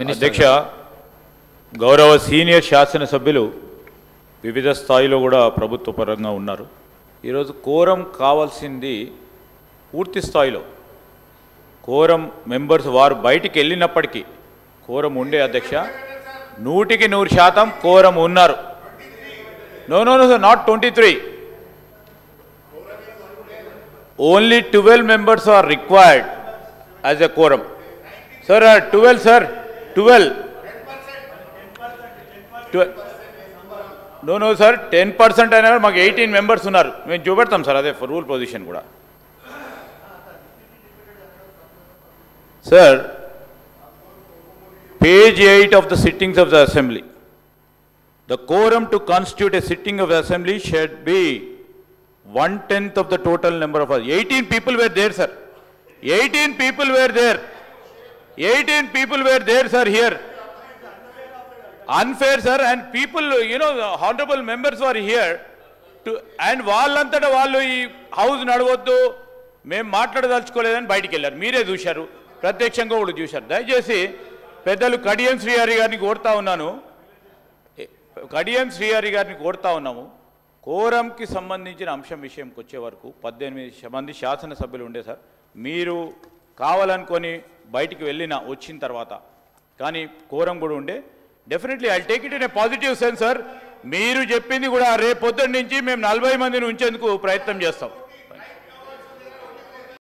అధ్యక్ష గౌరవ సీనియర్ శాసనసభ్యులు వివిధ స్థాయిలో కూడా ప్రభుత్వ పరంగా ఉన్నారు. ఈరోజు కోరం కావాల్సింది పూర్తి స్థాయిలో. కోరం మెంబర్స్ వారు బయటికి వెళ్ళినప్పటికీ కోరం ఉండే అధ్యక్ష నూటికి నూరు శాతం కోరం ఉన్నారు. No no no not twenty three only twelve members are required as a quorum sir twelve sir Twelve no no sir ten percent అయినా కూడా మాకు ఎయిటీన్ మెంబర్స్ ఉన్నారు మేము చూపెడతాం సార్ అదే రూల్ పొజిషన్ కూడా sir page eight of the sittings of the assembly The quorum to constitute a sitting of the assembly should be one tenth of the total number of us. 18 people were there, sir. 18 people were eighteen people were there sir here unfair sir and people you know honourable members are here to and వాళ్ళంతటా వాళ్ళు ఈ house నడవద్దు. మేము మాట్లాడదలుచుకోలేదని బయటికి వెళ్ళారు. మీరే చూశారు. ప్రత్యక్షంగా కూడా చూశారు. దయచేసి పెద్దలు కడియం శ్రీహరి గారిని కోరుతా ఉన్నాను. కడియం శ్రీహరి గారిని కోరుతా ఉన్నాము. కోరంకి సంబంధించిన అంశం విషయంకి వచ్చే వరకు పద్దెనిమిది మంది శాసనసభ్యులు ఉండే సార్ మీరు కావాలనుకొని బయటికి వెళ్ళిన వచ్చిన తర్వాత. కానీ కోరం కూడా ఉండే. Definitely I take it in a positive sense sir మీరు చెప్పింది కూడా రేపు పొద్దున్న నుంచి మేము నలభై మందిని ఉంచేందుకు ప్రయత్నం చేస్తాం.